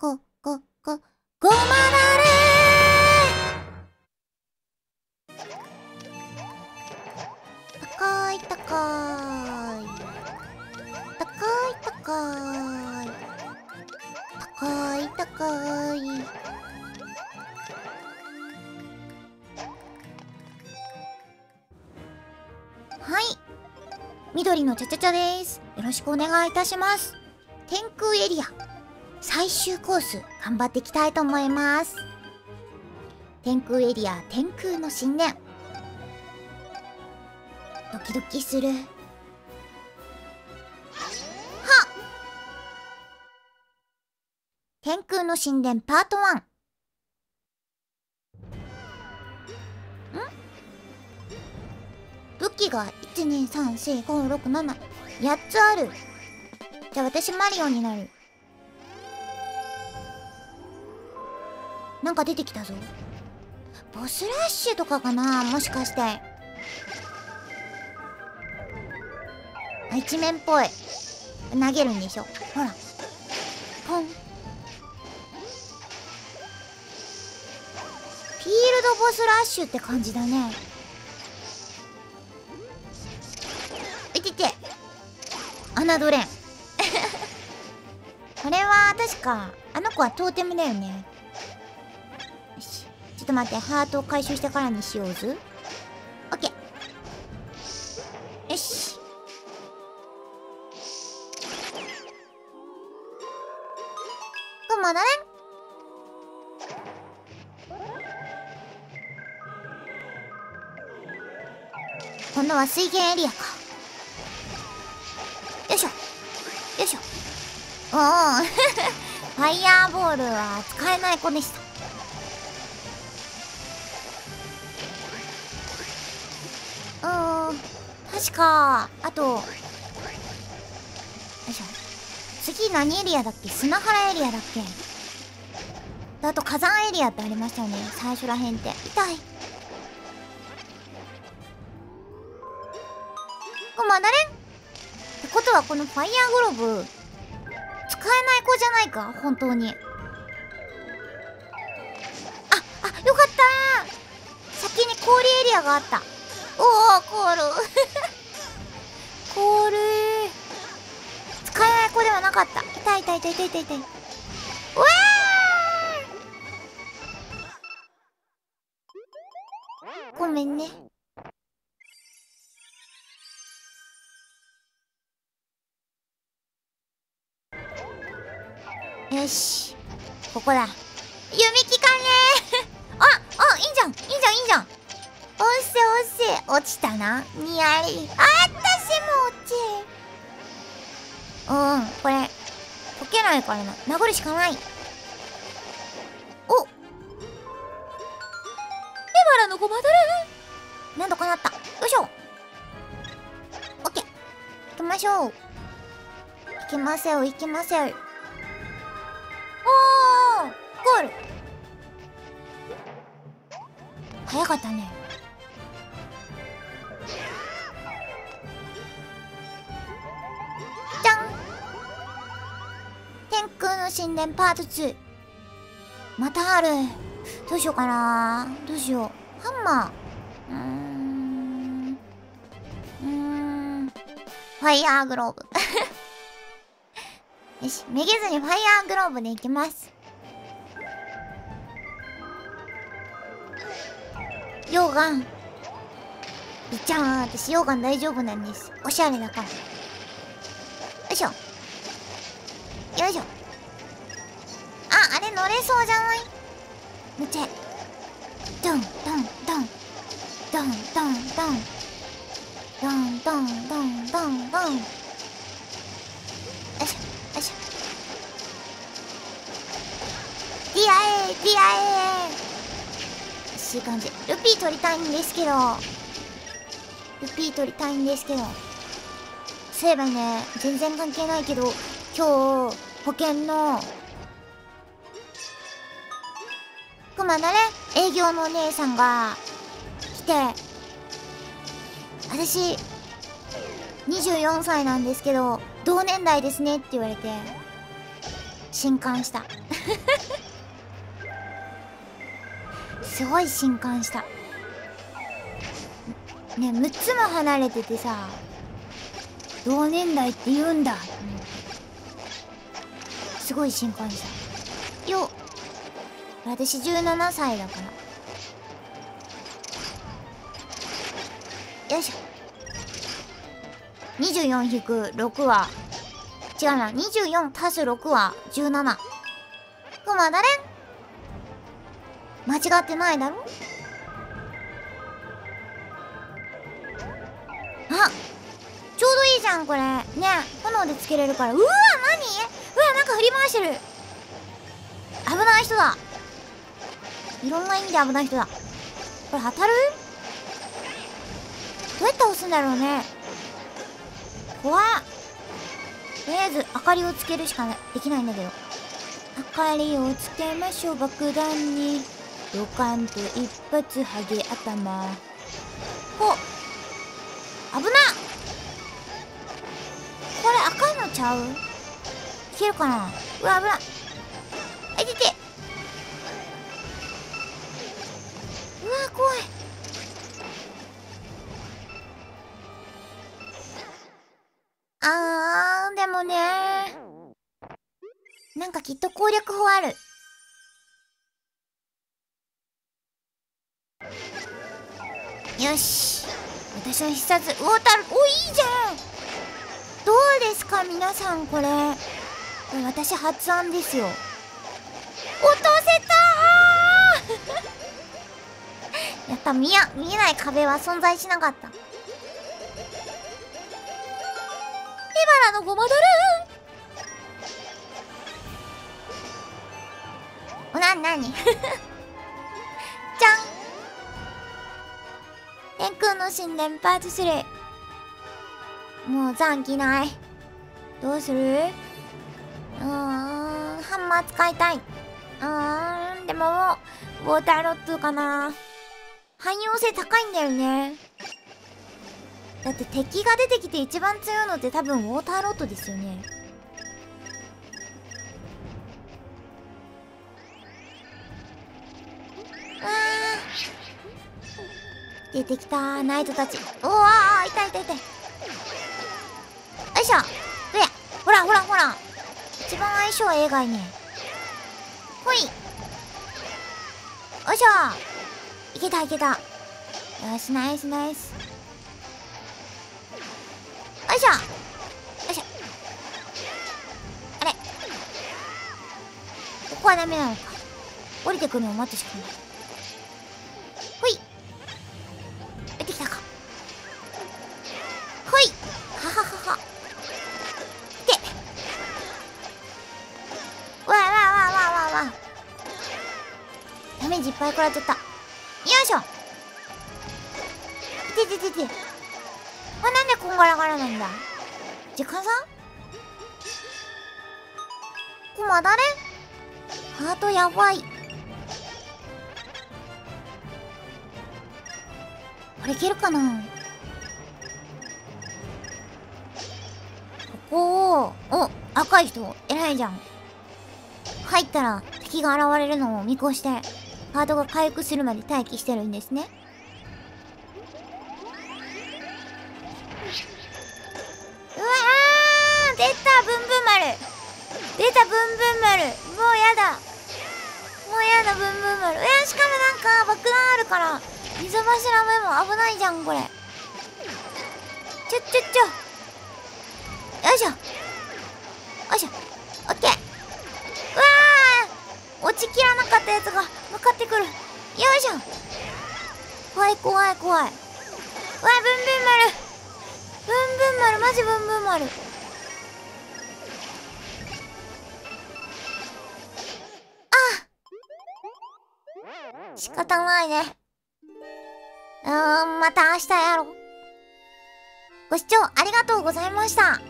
こ、こ、こ、ごまだれ高い高い。高い高い。高い高い。はい。緑のちゃちゃちゃです。よろしくお願いいたします。天空エリア、最終コース、頑張っていきたいと思います。天空エリア、天空の神殿。ドキドキする。はっ天空の神殿パート1。ん？武器が1234567 8つあるじゃあ私マリオになるなんか出てきたぞ。ボスラッシュとかかなもしかして。あ一面っぽい。投げるんでしょ。ほら。ポン。フィールドボスラッシュって感じだね。いてて。侮れん。これは確かあの子はトーテムだよね。と待ってハートを回収してからにしようぜ。オッケーよし。くまだね今度は水源エリアか。よいしょ。よいしょ。おお ファイヤーボールは使えない子でした。確か。あと。よいしょ。次何エリアだっけ？砂原エリアだっけ？あと火山エリアってありましたよね。最初らへんって。痛い。こまだれん？ってことはこのファイヤーグローブ使えない子じゃないか？本当に。ああよかった先に氷エリアがあった。おおコール。コール。使えない子ではなかった。痛い痛い痛い痛い痛い。痛いうわー。ごめんね。よし。ここだ。弓木かねおっせおっせ落ちたな。にやり。あ私も落ちうんこれ。解けないからな。殴るしかない。お。エバラのごまだれなんとかなった。よいしょ。オッケー。行きましょう。行きますよ行きますよ。おーゴール。早かったね。神殿パート2またあるどうしようかなどうしようハンマーうーんうーんファイヤーグローブ よし、めげずにファイヤーグローブでいきます。溶岩。いっちゃん、私溶岩大丈夫なんです。おしゃれだから。よいしょ。よいしょ。乗れそうじゃない？乗っちゃ。ドン、ドン、ドン。ドン、ドン、ドン。ドン、ドン、ドン、ドン、ドン。よいしょ。よいしょディアエディアエしい感じルピー取りたいんですけどルピー取りたいんですけどそういえばね全然関係ないけど今日保険のくまだね営業のお姉さんが来て私24歳なんですけど同年代ですねって言われて震撼した。すごい震撼した。ね6つも離れててさ同年代って言うんだすごい震撼した。よっ。私17歳だから。よいしょ。24-6は違うな。24足す6は17くまだれ間違ってないだろ？あちょうどいいじゃんこれ。ね炎でつけれるから。うわ何？うわなんか振り回してる。危ない人だ。いろんな意味で危ない人だ。これ当たる？どうやって押すんだろうね。怖っ。とりあえず明かりをつけるしかできないんだけど。明かりをつけましょう爆弾に。ドカンと一発ハゲ頭。ほ危なこれ赤いのちゃう？いけるかな？うわ危ないあいててうわ怖い。あーでもね。なんかきっと攻略法ある。よし。私の必殺ウォーターおいいじゃん。どうですか皆さんこれ。これ私発案ですよ。落とった。見や見えない壁は存在しなかった。エバラのごまだるおなになに？じゃん。天空の神殿パーツ3もう残機ない。どうする？うーんハンマー使いたい。うーんでもウォーターロッドかな。汎用性高いんだよね。だって敵が出てきて一番強いのって多分ウォーターロッドですよね。出てきたナイトたち。おわーい痛い痛いよいしょ。どやほらほらほら。一番相性はええがいね。ほい。よいしょ。いけたいけた。よしナイスナイス。よいしょ。よいしょ。あれ。ここはダメなのか。降りてくるのを待つしかない。ほい。出てきたか。ほい。はははは。でわわわわわわダメージいっぱい食らっちゃった。しょ。いててててあなんでこんがらがらなんだ？時間さんコマ誰ハートやばい。これいけるかな？ここをお赤い人偉いじゃん。入ったら敵が現れるのを見越して。ハートが回復するまで待機してるんですね。うわー出たブンブン丸。出たブンブン丸。もうやだ。もうやだブンブン丸。えしかもなんか爆弾あるから水柱目も危ないじゃんこれ。ちょちょちょ。よいしょ。よいしょ。オッケー。落ちきらなかったやつが向かってくる。よいしょ。怖い怖い怖い。うわブンブン丸。ブンブン丸。マジブンブン丸。あ仕方ないね。うーんまた明日やろう。ご視聴ありがとうございました。